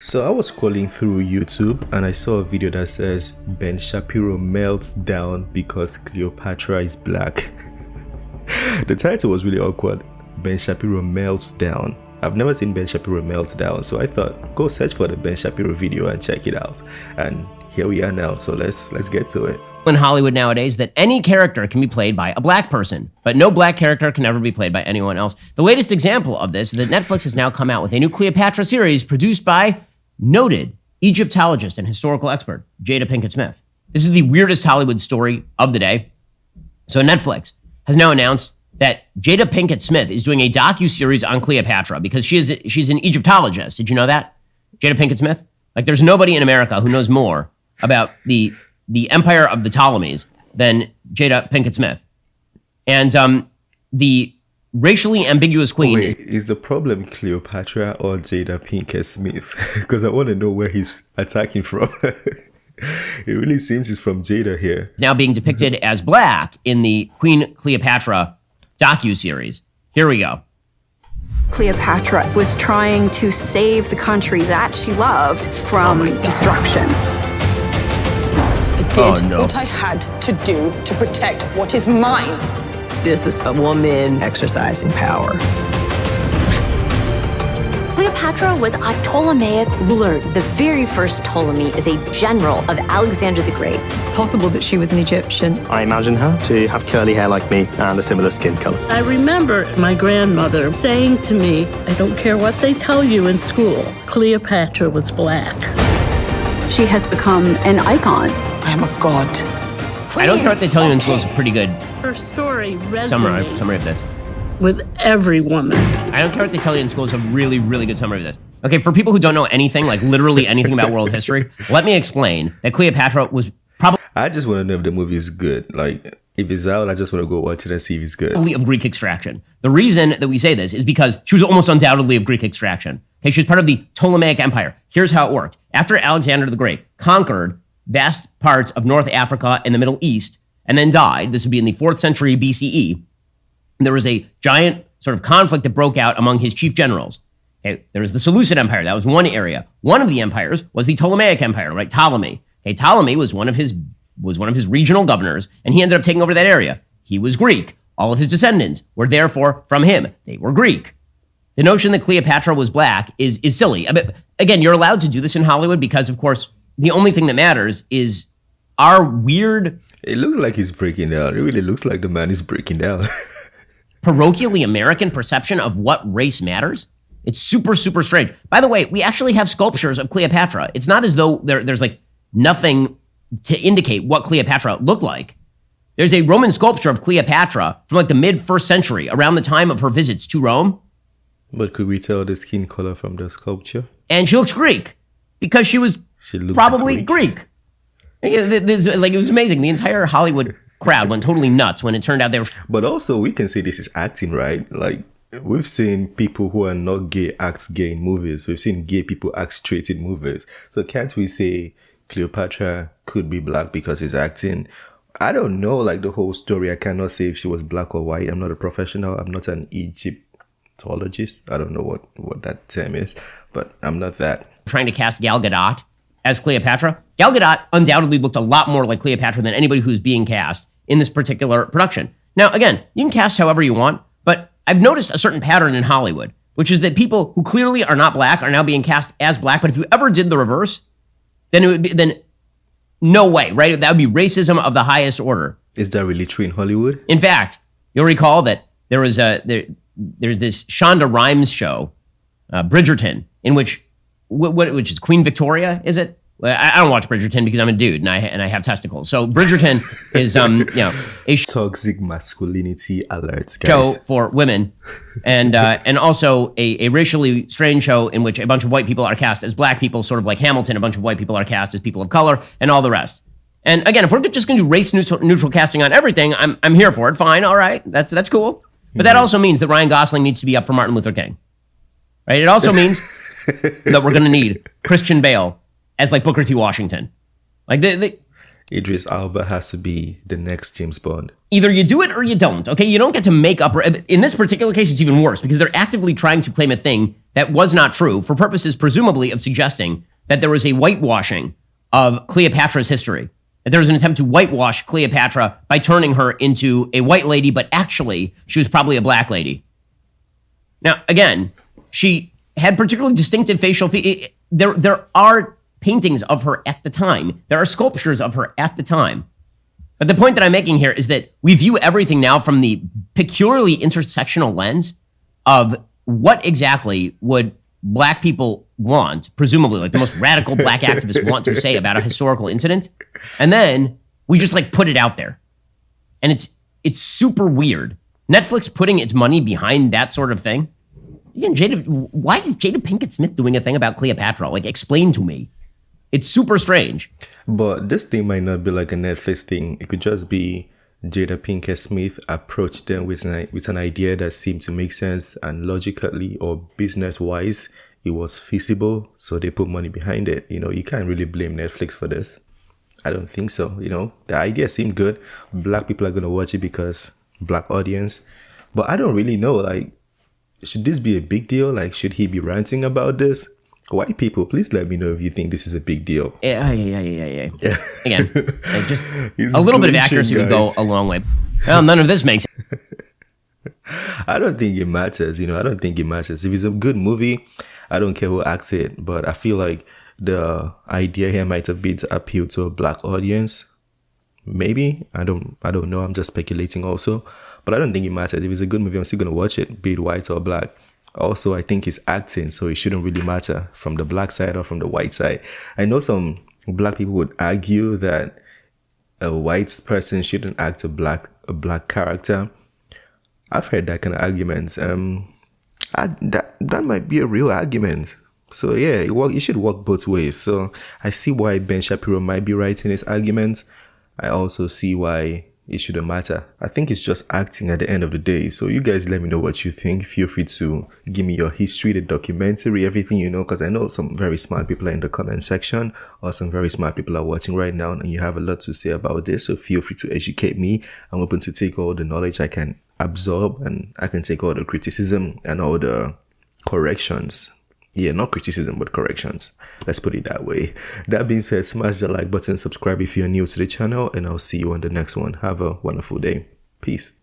So I was scrolling through YouTube and I saw a video that says Ben Shapiro melts down because Cleopatra is black. the title was really awkward. Ben Shapiro melts down. I've never seen Ben Shapiro melt down, so I thought go search for the Ben Shapiro video and check it out. And here we are now, so let's let's get to it. In Hollywood nowadays, that any character can be played by a black person, but no black character can ever be played by anyone else. The latest example of this is that Netflix has now come out with a new Cleopatra series produced by noted Egyptologist and historical expert Jada Pinkett Smith. This is the weirdest Hollywood story of the day. So Netflix has now announced that Jada Pinkett Smith is doing a docu series on Cleopatra because she is she's an Egyptologist. Did you know that? Jada Pinkett Smith? Like there's nobody in America who knows more about the the empire of the Ptolemies than Jada Pinkett Smith. And um, the racially ambiguous queen Wait, is is the problem Cleopatra or Jada Pinkett Smith? Because I want to know where he's attacking from. it really seems he's from Jada here. now being depicted as black in the Queen Cleopatra docu series. Here we go. Cleopatra was trying to save the country that she loved from oh destruction. I oh, did Oh, no. what I had to do to protect what is mine. This is a woman exercising power. Cleopatra was a Ptolemaic ruler. The very first Ptolemy is a general of Alexander the Great. It's possible that she was an Egyptian. I imagine her to have curly hair like me and a similar skin color. I remember my grandmother saying to me, I don't care what they tell you in school, Cleopatra was black. She has become an icon. I am a god. I don't care what they tell you in school is a pretty good Her story resonates summary, summary of this. With every woman. I don't care what they tell you in school is a really, really good summary of this. Okay, for people who don't know anything, like literally anything about world history, let me explain that Cleopatra was probably I just want to know if the movie is good. Like, if it's out, I just want to go watch it and see if it's good. of Greek extraction. The reason that we say this is because she was almost undoubtedly of Greek extraction. Okay, she was part of the Ptolemaic Empire. Here's how it worked. After Alexander the Great conquered vast parts of North Africa and the Middle East and then died, this would be in the 4th century BCE, there was a giant sort of conflict that broke out among his chief generals. Okay, there was the Seleucid Empire. That was one area. One of the empires was the Ptolemaic Empire, right? Ptolemy. Okay, Ptolemy was one of his was one of his regional governors, and he ended up taking over that area. He was Greek. All of his descendants were therefore from him. They were Greek. The notion that Cleopatra was black is is silly. I mean, again, you're allowed to do this in Hollywood because, of course, the only thing that matters is our weird It looks like he's breaking down. It really looks like the man is breaking down. parochially American perception of what race matters. It's super, super strange. By the way, we actually have sculptures of Cleopatra. It's not as though there, there's like nothing to indicate what Cleopatra looked like. There's a Roman sculpture of Cleopatra from like the mid first century, around the time of her visits to Rome, but could we tell the skin color from the sculpture? and she looks Greek because she was She looks probably Greek. Greek. This- like it was amazing. The entire Hollywood crowd went totally nuts when it turned out they were But also, we can say this is acting, right? Like, we've seen people who are not gay act gay in movies. We've seen gay people act straight in movies. So can't we say Cleopatra could be black because he's acting? I don't know, like the whole story. I cannot say if she was black or white. I'm not a professional. I'm not an Egyptologist. I don't know what, what that term is, but I'm not that. trying to cast Gal Gadot as Cleopatra. Gal Gadot undoubtedly looked a lot more like Cleopatra than anybody who's being cast in this particular production. Now, again, you can cast however you want, but I've noticed a certain pattern in Hollywood, which is that people who clearly are not black are now being cast as black. But if you ever did the reverse, then it would be then no way, right? That would be racism of the highest order. Is that really true in Hollywood? In fact, you'll recall that there was a there, there's this Shonda Rhimes show, uh, Bridgerton, in which what, what which is Queen Victoria, is it? I, I don't watch Bridgerton because I'm a dude and I and I have testicles. So Bridgerton is um you know a Toxic masculinity alert, show for women, and uh, and also a, a racially strange show in which a bunch of white people are cast as black people, sort of like Hamilton. A bunch of white people are cast as people of color, and all the rest. And again, if we're just going to do race neutral, neutral casting on everything, I'm I'm here for it. Fine, all right, that's that's cool. But that also means that Ryan Gosling needs to be up for Martin Luther King, right? It also means that we're going to need Christian Bale as like Booker T. Washington. Like the, the, Idris Elba has to be the next James Bond. either you do it or you don't. Okay, you don't get to make up. In this particular case, it's even worse because they're actively trying to claim a thing that was not true for purposes, presumably, of suggesting that there was a whitewashing of Cleopatra's history. That there was an attempt to whitewash Cleopatra by turning her into a white lady, but actually, she was probably a black lady. Now, again, she had particularly distinctive facial features. There, there are paintings of her at the time. There are sculptures of her at the time. But the point that I'm making here is that we view everything now from the peculiarly intersectional lens of what exactly would black people want, presumably like the most radical black activists want to say about a historical incident. And then we just like put it out there. And it's it's super weird. Netflix putting its money behind that sort of thing. Again, Jada, why is Jada Pinkett Smith doing a thing about Cleopatra? Like, explain to me. It's super strange. But this thing might not be like a Netflix thing. It could just be Jada Pinkett Smith approached them with an, with an idea that seemed to make sense and logically or business wise, it was feasible. So they put money behind it. You know, you can't really blame Netflix for this. I don't think so. You know, the idea seemed good. Black people are going to watch it because black audience. But I don't really know. Like, should this be a big deal? Like, should he be ranting about this? White people, please let me know if you think this is a big deal. Yeah, yeah, yeah, yeah, yeah. Again, like just a little bit of accuracy would go a long way. Well, none of this makes. I don't think it matters. You know, I don't think it matters. If it's a good movie, I don't care who acts it. But I feel like the idea here might have been to appeal to a black audience. Maybe I don't. I don't know. I'm just speculating also. But I don't think it matters. If it's a good movie, I'm still gonna watch it, be it white or black. Also, I think he's acting, so it shouldn't really matter from the black side or from the white side. I know some black people would argue that a white person shouldn't act a black a black character. I've heard that kind of arguments. Um, I, that that might be a real argument. So yeah, it, work, it should work both ways. So I see why Ben Shapiro might be right in his arguments. I also see why it shouldn't matter. I think it's just acting at the end of the day. So you guys let me know what you think. Feel free to give me your history, the documentary, everything you know, because I know some very smart people are in the comment section or some very smart people are watching right now and you have a lot to say about this. So feel free to educate me. I'm open to take all the knowledge I can absorb and I can take all the criticism and all the corrections yeah, not criticism, but corrections. Let's put it that way. That being said, smash the like button, subscribe if you're new to the channel, and I'll see you on the next one. Have a wonderful day. Peace.